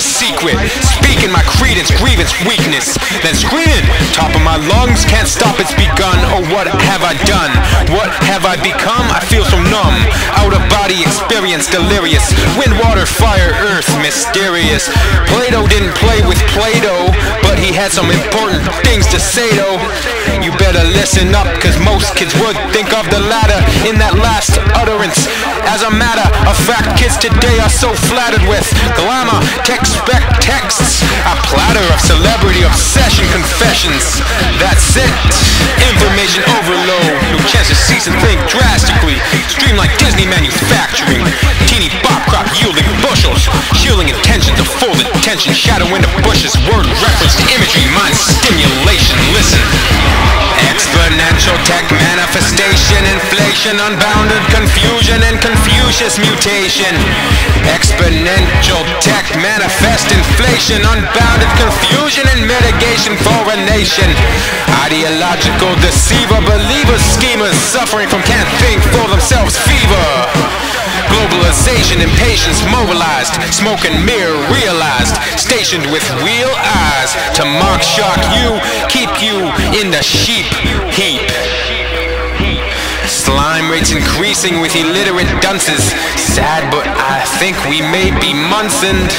secret. Speaking my credence, grievance, weakness. Then screaming, top of my lungs, can't stop, it's begun. Oh, what have I done? What have I become? I feel so numb. Out of body experience, delirious. Wind, water, fire, earth, mysterious. Plato didn't play with Play-Doh, but he had some important things to say though. You better listen up, cause most kids would think of the latter in that last utterance. As a matter of fact, kids today are so flattered with glamour, tech spec texts, a platter of celebrity obsession confessions. That's it. Information overload, no chance to cease and think drastically. Stream like Disney manufacturing, teeny bop crop yielding bushels, shielding intentions of full attention, shadow in the bushes, word reference to imagery, mind stimulation. Listen. Unbounded confusion, and Confucius mutation. Exponential tech manifest inflation, unbounded confusion, and mitigation for a nation. Ideological deceiver, believers, schemers, suffering from can't think for themselves, fever. Globalization, impatience mobilized, smoke and mirror realized, stationed with real eyes to mock, shock you, keep you in the sheep heap. Slime rates increasing with illiterate dunces. Sad, but I think we may be Munsoned.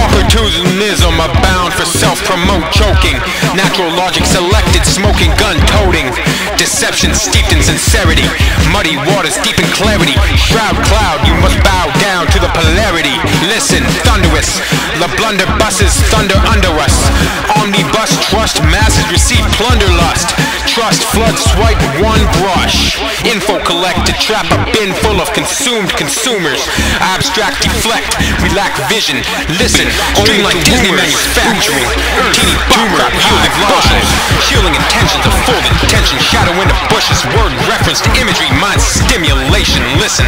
Opportunism abound for self-promote choking. Natural logic selected, smoking gun toting. Deception steeped in sincerity. Muddy waters deep in clarity. Shroud cloud, you must bow down to the polarity. Listen, thunderous. The blunderbusses thunder under us. Omnibus trust masses receive plunder lust. Trust flood swipe one brush. Info collect to trap a bin full of consumed consumers. Abstract deflect, we lack vision. Listen, only like Disney manufacturing. Teeny bop crap yielding bushels. Shielding intentions of full intention. Shadow in the bushes. Word reference to imagery. Mind stimulation. Listen.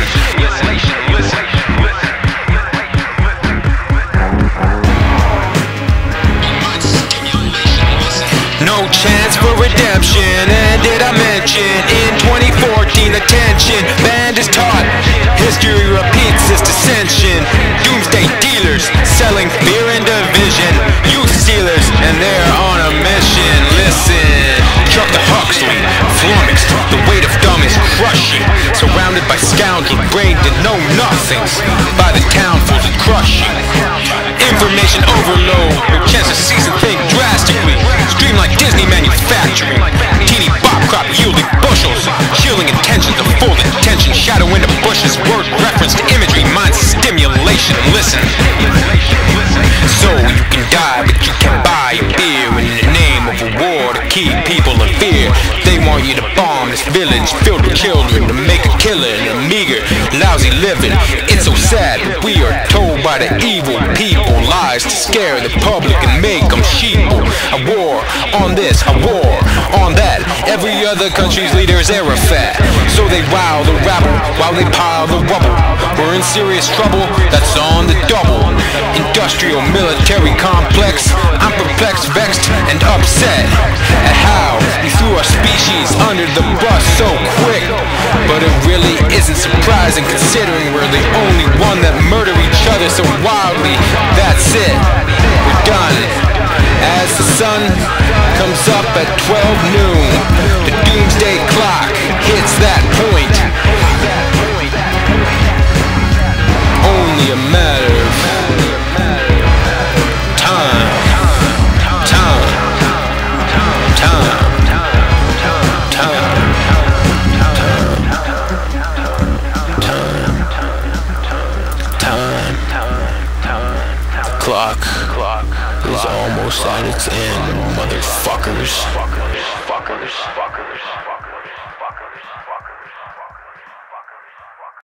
No chance for redemption. And did I mention in 2014 attention? Band is taught. History repeats its dissension. Doomsday dealers selling fear and division. Youth stealers, and they're on a mission. Listen, Chuck the Huxley, flummoxed. The weight of dumb is crushing. Surrounded by scoundrels, brained and know nothings. By the town townfuls and crushing. Information overload. Chance to cease and think drastically. Bushes. Word reference to imagery. Mind stimulation. Listen. So you can die, but you can buy a beer in the name of a war to keep people in fear. They want you to bomb this village filled with children to make a killing and meager, lousy living. It's so sad, but we are told by the evil people lies to scare the public and make them sheeple. A war on this, a war on that. Every other country's leader is Arafat. So they rile the rabble while they pile the rubble. We're in serious trouble, that's on the double. Industrial military complex. I'm perplexed, vexed, and upset at how we threw our species under the bus so quick. But it really isn't surprising considering we're the only one that murder each other so wildly. That's it, we're done. As the sun comes up at 12 noon, the doomsday clock Time. Clock is almost at its end, motherfuckers.